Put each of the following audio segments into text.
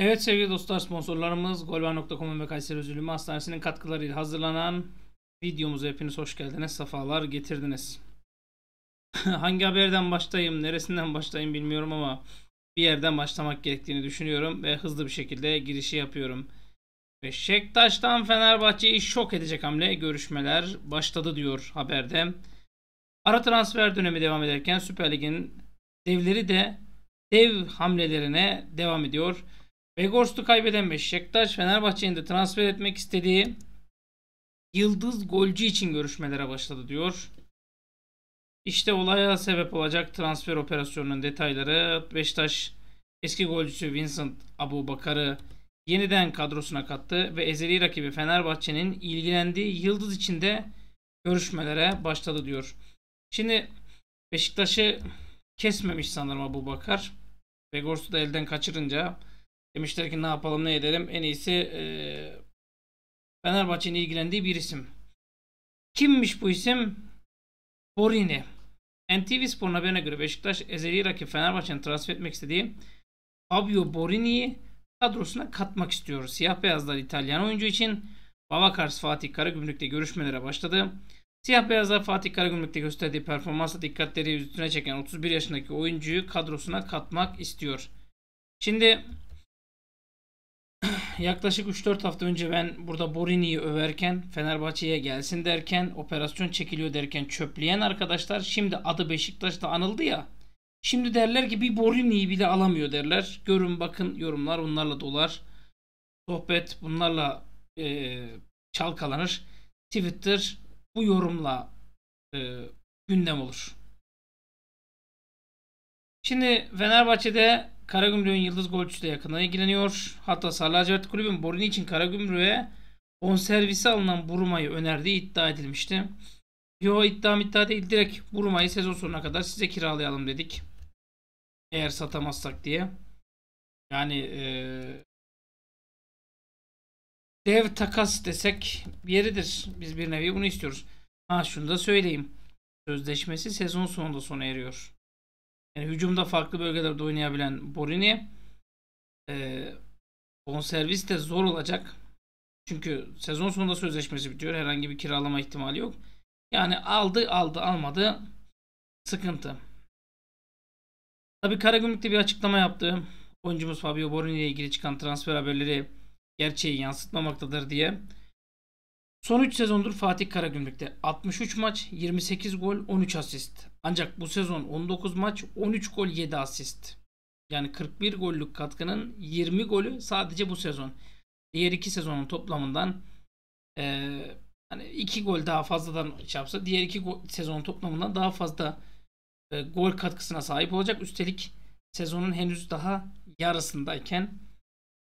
Evet sevgili dostlar sponsorlarımız golvar.com ve Kayseri Üzülümü Hastanesi'nin katkılarıyla hazırlanan videomuza hepiniz hoş geldiniz. Safalar getirdiniz. Hangi haberden başlayayım, neresinden başlayayım bilmiyorum ama bir yerden başlamak gerektiğini düşünüyorum ve hızlı bir şekilde girişi yapıyorum. Beşiktaş'tan Fenerbahçe'yi şok edecek hamle görüşmeler başladı diyor haberde. Ara transfer dönemi devam ederken Süper Lig'in devleri de dev hamlelerine devam ediyor. Vegors'tu kaybeden Beşiktaş Fenerbahçe'nin de transfer etmek istediği yıldız golcü için görüşmelere başladı diyor. İşte olaya sebep olacak transfer operasyonunun detayları. Beşiktaş eski golcüsü Vincent Abu Bakar'ı yeniden kadrosuna kattı ve ezeli rakibi Fenerbahçe'nin ilgilendiği yıldız içinde görüşmelere başladı diyor. Şimdi Beşiktaş'ı kesmemiş sanırım Abu Bakar. Vegors'u da elden kaçırınca demişler ki ne yapalım ne edelim en iyisi e, Fenerbahçe'nin ilgilendiği bir isim. Kimmiş bu isim? Borini. NTV Spor'un haberine göre Beşiktaş ezeli rakip Fenerbahçe'nin transfer etmek istediği Fabio Borini'yi kadrosuna katmak istiyor. Siyah beyazlar İtalyan oyuncu için Babakars Fatih Karagümrük'te görüşmelere başladı. Siyah beyazlar Fatih Karagümrük'te gösterdiği performansla dikkatleri üstüne çeken 31 yaşındaki oyuncuyu kadrosuna katmak istiyor. Şimdi yaklaşık 3-4 hafta önce ben burada Borini'yi överken Fenerbahçe'ye gelsin derken operasyon çekiliyor derken çöpleyen arkadaşlar şimdi adı Beşiktaş'ta anıldı ya. Şimdi derler ki bir Borini'yi bile alamıyor derler. Görün bakın yorumlar bunlarla dolar. Sohbet bunlarla e, çalkalanır. Twitter bu yorumla e, gündem olur. Şimdi Fenerbahçe'de Karagümrük'ün yıldız golcüsüyle yakından ilgileniyor. Hatta Sarı Kulübü'nün Borini için Karagümrük'e bonservisi alınan Buruma'yı önerdiği iddia edilmişti. Yo iddia iddia değil direkt Buruma'yı sezon sonuna kadar size kiralayalım dedik. Eğer satamazsak diye. Yani ee, dev takas desek yeridir. Biz bir nevi bunu istiyoruz. Ha şunu da söyleyeyim. Sözleşmesi sezon sonunda sona eriyor. Yani hücumda farklı bölgelerde oynayabilen Borini e, bonservis de zor olacak. Çünkü sezon sonunda sözleşmesi bitiyor. Herhangi bir kiralama ihtimali yok. Yani aldı aldı almadı sıkıntı. Tabi Karagümrük'te bir açıklama yaptı. Oyuncumuz Fabio Borini ile ilgili çıkan transfer haberleri gerçeği yansıtmamaktadır diye. Son 3 sezondur Fatih Karagümrük'te 63 maç, 28 gol, 13 asist. Ancak bu sezon 19 maç, 13 gol, 7 asist. Yani 41 gollük katkının 20 golü sadece bu sezon. Diğer iki sezonun toplamından e, hani 2 gol daha fazladan şey yapsa diğer iki sezonun toplamından daha fazla e, gol katkısına sahip olacak. Üstelik sezonun henüz daha yarısındayken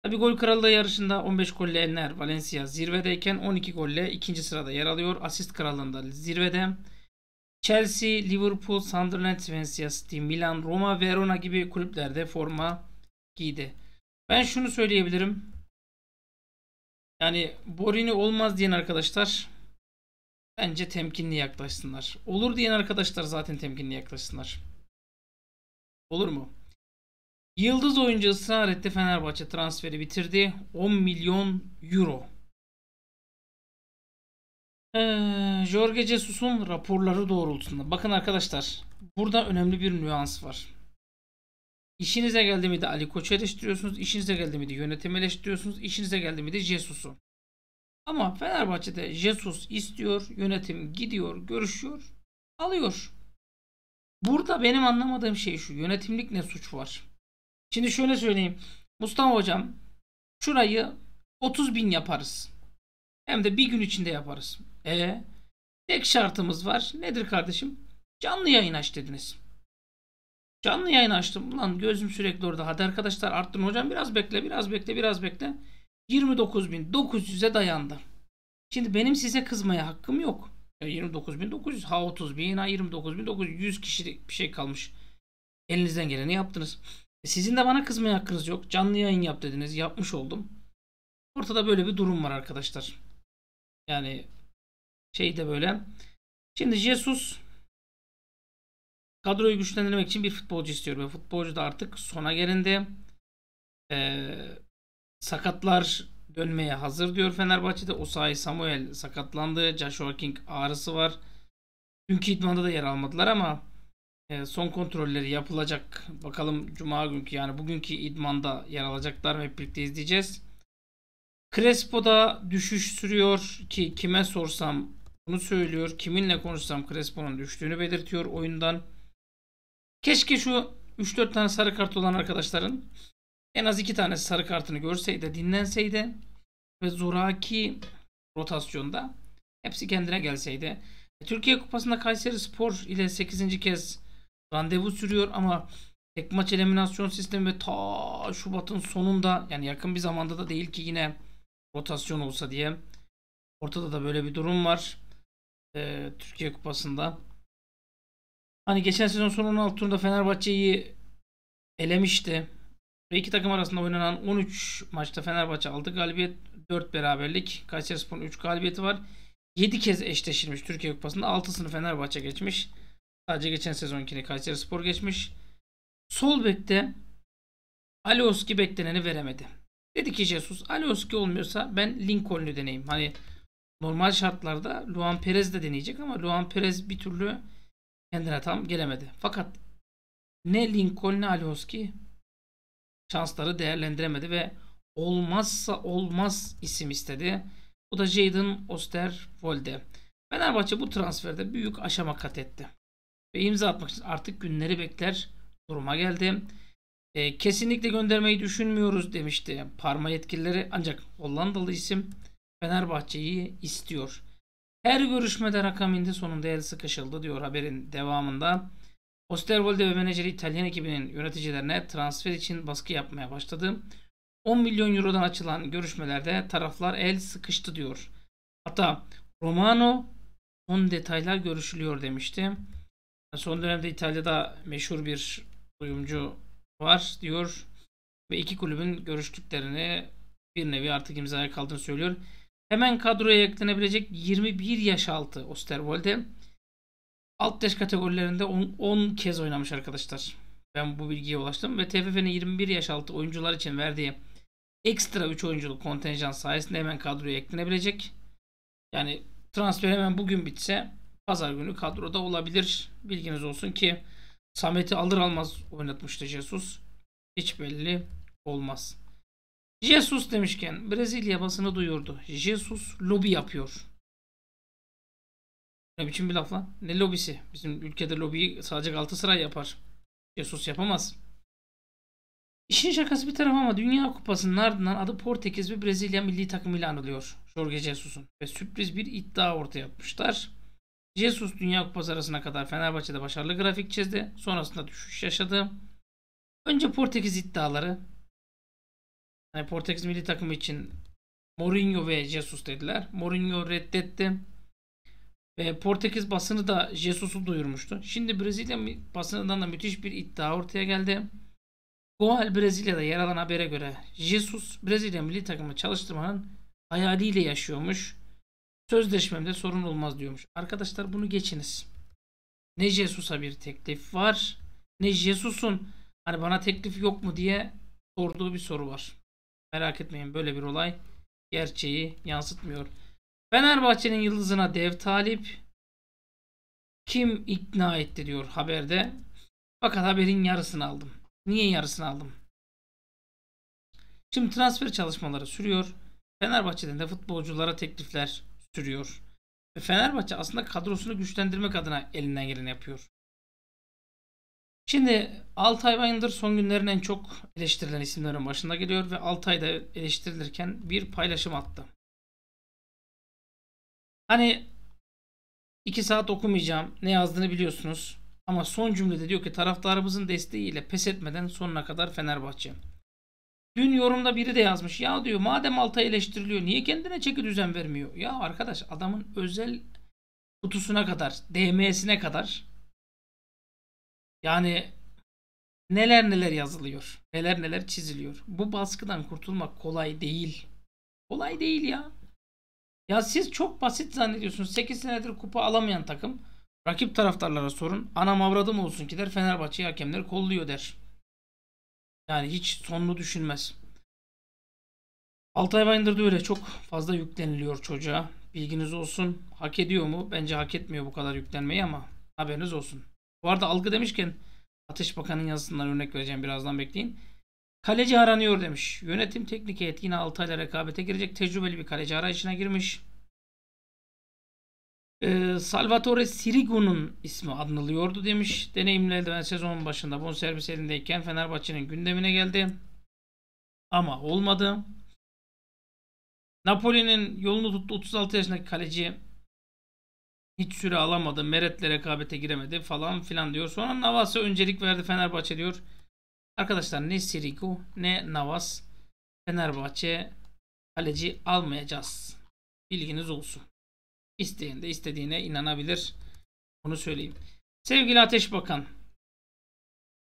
Tabi gol krallığı yarışında 15 golle Enner Valencia zirvedeyken 12 golle ikinci sırada yer alıyor. Asist krallığında zirvede. Chelsea, Liverpool, Sunderland, Swansea City, Milan, Roma, Verona gibi kulüplerde forma giydi. Ben şunu söyleyebilirim. Yani Borini olmaz diyen arkadaşlar bence temkinli yaklaşsınlar. Olur diyen arkadaşlar zaten temkinli yaklaşsınlar. Olur mu? Yıldız oyuncu ısrar etti Fenerbahçe transferi bitirdi. 10 milyon euro. Ee, Jorge Jesus'un raporları doğrultusunda. Bakın arkadaşlar burada önemli bir nüans var. İşinize geldi mi de Ali Koç'u eleştiriyorsunuz. İşinize geldi mi de yönetimi eleştiriyorsunuz. İşinize geldi mi de Jesus'u. Ama Fenerbahçe'de Jesus istiyor. Yönetim gidiyor, görüşüyor, alıyor. Burada benim anlamadığım şey şu. Yönetimlik ne suç var? Şimdi şöyle söyleyeyim. Mustafa hocam şurayı 30 bin yaparız. Hem de bir gün içinde yaparız. E tek şartımız var. Nedir kardeşim? Canlı yayın aç dediniz. Canlı yayın açtım. Lan gözüm sürekli orada. Hadi arkadaşlar arttırın hocam. Biraz bekle, biraz bekle, biraz bekle. 29.900'e dayandı. Şimdi benim size kızmaya hakkım yok. 29.900 ha 30 bin ha 29.900 100 kişilik bir şey kalmış. Elinizden geleni yaptınız. Sizin de bana kızmaya hakkınız yok. Canlı yayın yap dediniz. Yapmış oldum. Ortada böyle bir durum var arkadaşlar. Yani şey de böyle. Şimdi Jesus kadroyu güçlendirmek için bir futbolcu istiyor ve futbolcu da artık sona gelindi. Ee, sakatlar dönmeye hazır diyor Fenerbahçe'de. Osayi Samuel sakatlandı. Joshua King ağrısı var. Dünkü idmanda da yer almadılar ama e, son kontrolleri yapılacak. Bakalım Cuma günkü yani bugünkü idmanda yer alacaklar hep birlikte izleyeceğiz. Crespo'da düşüş sürüyor ki kime sorsam bunu söylüyor. Kiminle konuşsam Crespo'nun düştüğünü belirtiyor oyundan. Keşke şu 3-4 tane sarı kart olan arkadaşların en az 2 tane sarı kartını görseydi, dinlenseydi ve zoraki rotasyonda hepsi kendine gelseydi. Türkiye Kupası'nda Kayseri Spor ile 8. kez randevu sürüyor ama tek maç eliminasyon sistemi ve ta Şubat'ın sonunda yani yakın bir zamanda da değil ki yine rotasyon olsa diye. Ortada da böyle bir durum var. Ee, Türkiye Kupası'nda. Hani geçen sezon son 16 turunda Fenerbahçe'yi elemişti. Ve iki takım arasında oynanan 13 maçta Fenerbahçe 6 galibiyet, 4 beraberlik. Kayserispor'un 3 galibiyeti var. 7 kez eşleşilmiş Türkiye Kupası'nda. 6'sını Fenerbahçe geçmiş. Sadece geçen sezonkini Kayserispor geçmiş. Sol bekte Alioski bekleneni veremedi. Dedi ki Jesus Alioski olmuyorsa ben Lincoln'u deneyeyim. Hani normal şartlarda Luan Perez de deneyecek ama Luan Perez bir türlü kendine tam gelemedi. Fakat ne Lincoln ne Alioski şansları değerlendiremedi ve olmazsa olmaz isim istedi. Bu da Jadon Osterwolde. Fenerbahçe bu transferde büyük aşama kat etti. Ve imza atmak için artık günleri bekler duruma geldi. E, kesinlikle göndermeyi düşünmüyoruz demişti Parma yetkilileri. Ancak Hollandalı isim Fenerbahçe'yi istiyor. Her görüşmede rakam indi sonunda el sıkışıldı diyor haberin devamında. Osterwolde ve menajeri İtalyan ekibinin yöneticilerine transfer için baskı yapmaya başladı. 10 milyon eurodan açılan görüşmelerde taraflar el sıkıştı diyor. Hatta Romano son detaylar görüşülüyor demişti. Son dönemde İtalya'da meşhur bir oyuncu var diyor ve iki kulübün görüştüklerini bir nevi artık imzaya kaldığını söylüyor. Hemen kadroya eklenebilecek 21 yaş altı Osterwolde alt yaş kategorilerinde 10, 10 kez oynamış arkadaşlar. Ben bu bilgiye ulaştım ve TFF'nin 21 yaş altı oyuncular için verdiği ekstra 3 oyunculuk kontenjan sayesinde hemen kadroya eklenebilecek. Yani transfer hemen bugün bitse pazar günü kadroda olabilir. Bilginiz olsun ki Samet'i alır almaz oynatmıştı Jesus. Hiç belli olmaz. Jesus demişken Brezilya basını duyurdu. Jesus lobi yapıyor. Ne biçim bir laf lan? Ne lobisi? Bizim ülkede lobiyi sadece Galatasaray yapar. Jesus yapamaz. İşin şakası bir taraf ama Dünya Kupası'nın ardından adı Portekiz ve Brezilya milli takımıyla anılıyor. Jorge Jesus'un. Ve sürpriz bir iddia ortaya atmışlar. Jesus Dünya Kupası arasına kadar Fenerbahçe'de başarılı grafik çizdi. Sonrasında düşüş yaşadı. Önce Portekiz iddiaları. Yani Portekiz milli takımı için Mourinho ve Jesus dediler. Mourinho reddetti. Ve Portekiz basını da Jesus'u duyurmuştu. Şimdi Brezilya basınından da müthiş bir iddia ortaya geldi. Goal Brezilya'da yer alan habere göre Jesus Brezilya milli takımı çalıştırmanın hayaliyle yaşıyormuş. Sözleşmemde sorun olmaz diyormuş. Arkadaşlar bunu geçiniz. Ne Jesus'a bir teklif var ne Jesus'un hani bana teklif yok mu diye sorduğu bir soru var. Merak etmeyin böyle bir olay gerçeği yansıtmıyor. Fenerbahçe'nin yıldızına dev talip kim ikna etti diyor haberde. Fakat haberin yarısını aldım. Niye yarısını aldım? Şimdi transfer çalışmaları sürüyor. Fenerbahçe'den de futbolculara teklifler sürüyor. Ve Fenerbahçe aslında kadrosunu güçlendirmek adına elinden geleni yapıyor. Şimdi Altay Bayındır son günlerin en çok eleştirilen isimlerin başında geliyor ve Altay da eleştirilirken bir paylaşım attı. Hani iki saat okumayacağım. Ne yazdığını biliyorsunuz. Ama son cümlede diyor ki taraftarımızın desteğiyle pes etmeden sonuna kadar Fenerbahçe. Dün yorumda biri de yazmış. Ya diyor madem Altay eleştiriliyor niye kendine çeki düzen vermiyor? Ya arkadaş adamın özel kutusuna kadar, DM'sine kadar yani neler neler yazılıyor. Neler neler çiziliyor. Bu baskıdan kurtulmak kolay değil. Kolay değil ya. Ya siz çok basit zannediyorsunuz. 8 senedir kupa alamayan takım rakip taraftarlara sorun. Anam avradım olsun ki der Fenerbahçe hakemleri kolluyor der. Yani hiç sonunu düşünmez. Altay Bayındır da öyle çok fazla yükleniliyor çocuğa. Bilginiz olsun. Hak ediyor mu? Bence hak etmiyor bu kadar yüklenmeyi ama haberiniz olsun. Bu arada algı demişken Ateş Bakan'ın yazısından örnek vereceğim birazdan bekleyin. Kaleci aranıyor demiş. Yönetim teknik heyet yine Altay'la rekabete girecek. Tecrübeli bir kaleci arayışına girmiş. Ee, Salvatore Sirigu'nun ismi anılıyordu demiş. Deneyimli eldiven sezonun başında bonservis elindeyken Fenerbahçe'nin gündemine geldi. Ama olmadı. Napoli'nin yolunu tuttu 36 yaşındaki kaleci hiç süre alamadı. Meret'le rekabete giremedi falan filan diyor. Sonra Navas'a öncelik verdi Fenerbahçe diyor. Arkadaşlar ne Sirigu ne Navas Fenerbahçe kaleci almayacağız. Bilginiz olsun. İsteyen de istediğine inanabilir. Bunu söyleyeyim. Sevgili Ateş Bakan.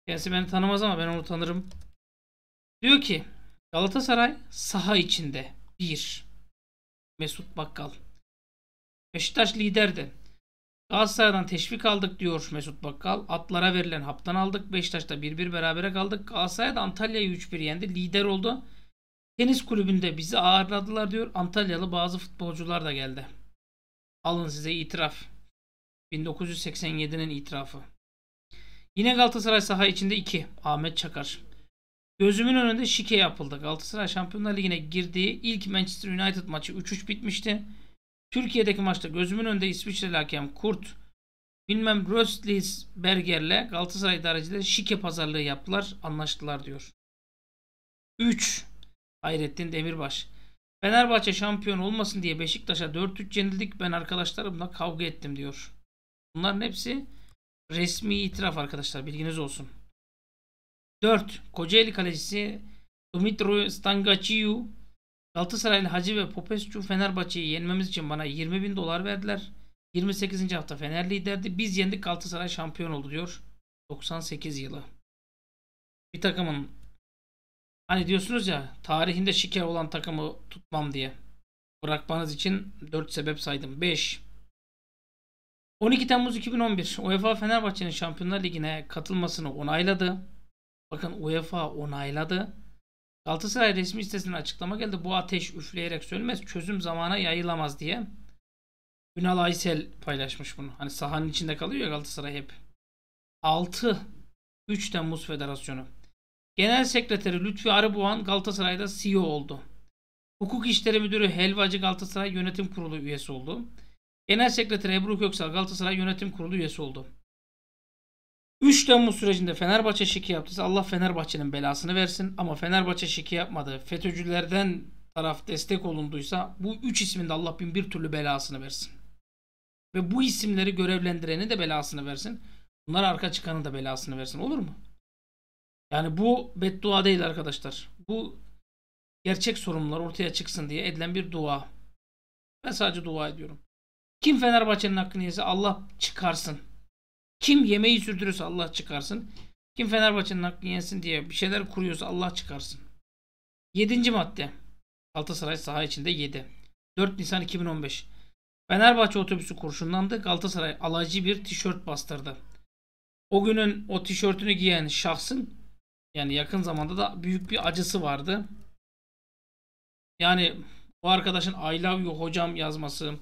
Kendisi beni tanımaz ama ben onu tanırım. Diyor ki Galatasaray saha içinde. 1. Mesut Bakkal. Beşiktaş liderdi. Galatasaray'dan teşvik aldık diyor Mesut Bakkal. Atlara verilen haptan aldık. Beşiktaş'ta 1-1 berabere kaldık. Galatasaray da Antalya'yı 3-1 yendi. Lider oldu. Tenis kulübünde bizi ağırladılar diyor. Antalyalı bazı futbolcular da geldi. Alın size itiraf. 1987'nin itirafı. Yine Galatasaray saha içinde 2. Ahmet Çakar. Gözümün önünde şike yapıldı. Galatasaray Şampiyonlar Ligi'ne girdiği ilk Manchester United maçı 3-3 bitmişti. Türkiye'deki maçta gözümün önünde İsviçreli hakem Kurt bilmem Röstlisberger'le Galatasaray idarecileri şike pazarlığı yaptılar. Anlaştılar diyor. 3. Hayrettin Demirbaş. Fenerbahçe şampiyon olmasın diye Beşiktaş'a 4-3 yenildik. Ben arkadaşlarımla kavga ettim diyor. Bunların hepsi resmi itiraf arkadaşlar. Bilginiz olsun. 4. Kocaeli kalecisi Dumitru Stangaciu Galatasaraylı Hacı ve Popescu Fenerbahçe'yi yenmemiz için bana 20 bin dolar verdiler. 28. hafta Fener liderdi. Biz yendik Galatasaray şampiyon oldu diyor. 98 yılı. Bir takımın hani diyorsunuz ya tarihinde şike olan takımı tutmam diye. Bırakmanız için 4 sebep saydım. 5. 12 Temmuz 2011 UEFA Fenerbahçe'nin Şampiyonlar Ligi'ne katılmasını onayladı. Bakın UEFA onayladı. Galatasaray resmi sitesinden açıklama geldi. Bu ateş üfleyerek sönmez. Çözüm zamana yayılamaz diye. Ünal Aysel paylaşmış bunu. Hani sahanın içinde kalıyor ya Galatasaray hep. 6. 3 Temmuz Federasyonu. Genel Sekreteri Lütfi Arıboğan Galatasaray'da CEO oldu. Hukuk İşleri Müdürü Helvacı Galatasaray Yönetim Kurulu üyesi oldu. Genel Sekreteri Ebru Köksal Galatasaray Yönetim Kurulu üyesi oldu. 3 Temmuz sürecinde Fenerbahçe şiki yaptıysa Allah Fenerbahçe'nin belasını versin. Ama Fenerbahçe şiki yapmadı. FETÖ'cülerden taraf destek olunduysa bu 3 ismin de Allah bin bir türlü belasını versin. Ve bu isimleri görevlendireni de belasını versin. Bunlar arka çıkanı da belasını versin. Olur mu? Yani bu beddua değil arkadaşlar. Bu gerçek sorunlar ortaya çıksın diye edilen bir dua. Ben sadece dua ediyorum. Kim Fenerbahçe'nin hakkını yese Allah çıkarsın. Kim yemeği sürdürürse Allah çıkarsın. Kim Fenerbahçe'nin hakkını yensin diye bir şeyler kuruyorsa Allah çıkarsın. Yedinci madde. Galatasaray saha içinde 7. 4 Nisan 2015. Fenerbahçe otobüsü kurşunlandı. Galatasaray alaycı bir tişört bastırdı. O günün o tişörtünü giyen şahsın yani yakın zamanda da büyük bir acısı vardı. Yani bu arkadaşın I love you hocam yazması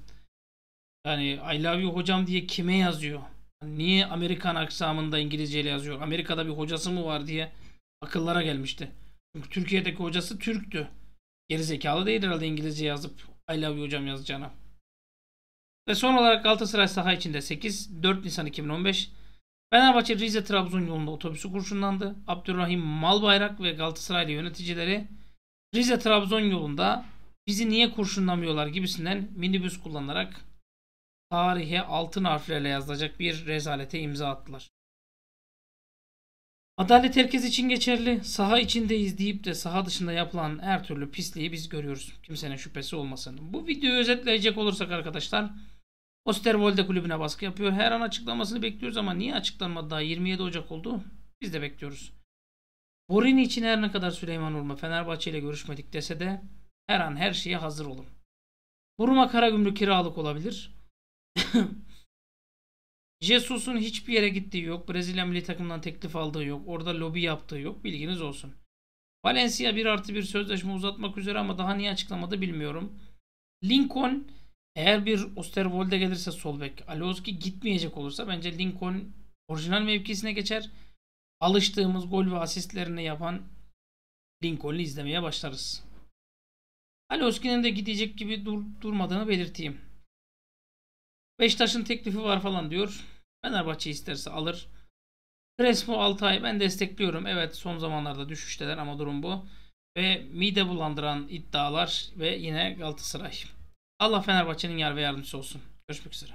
yani I love you hocam diye kime yazıyor? Niye Amerikan aksamında İngilizce ile yazıyor? Amerika'da bir hocası mı var diye akıllara gelmişti. Çünkü Türkiye'deki hocası Türktü. Gerizekalı değil herhalde İngilizce yazıp I love you hocam yazacağına. Ve son olarak Galatasaray saha içinde 8 4 Nisan 2015 Fenerbahçe Rize Trabzon yolunda otobüsü kurşunlandı. Abdurrahim Malbayrak ve Galatasaraylı yöneticileri Rize Trabzon yolunda bizi niye kurşunlamıyorlar gibisinden minibüs kullanarak tarihe altın harflerle yazılacak bir rezalete imza attılar. Adalet herkes için geçerli. Saha içindeyiz deyip de saha dışında yapılan her türlü pisliği biz görüyoruz. Kimsenin şüphesi olmasın. Bu videoyu özetleyecek olursak arkadaşlar Osterwolde kulübüne baskı yapıyor. Her an açıklamasını bekliyoruz ama niye açıklanmadı daha 27 Ocak oldu? Biz de bekliyoruz. Borini için her ne kadar Süleyman Urma Fenerbahçe ile görüşmedik dese de her an her şeye hazır olun. Buruma Karagümrük kiralık olabilir. Jesus'un hiçbir yere gittiği yok. Brezilya milli takımından teklif aldığı yok. Orada lobi yaptığı yok. Bilginiz olsun. Valencia 1 artı 1 sözleşme uzatmak üzere ama daha niye açıklamadı bilmiyorum. Lincoln eğer bir Osterwolde gelirse sol bek, Alioski gitmeyecek olursa bence Lincoln orijinal mevkisine geçer. Alıştığımız gol ve asistlerini yapan Lincoln'u izlemeye başlarız. Alioski'nin de gidecek gibi dur, durmadığını belirteyim. Beşiktaş'ın teklifi var falan diyor. Fenerbahçe isterse alır. Crespo Altay ben destekliyorum. Evet son zamanlarda düşüşteler ama durum bu. Ve mide bulandıran iddialar ve yine Galatasaray. Allah Fenerbahçe'nin yar ve yardımcısı olsun. Görüşmek üzere.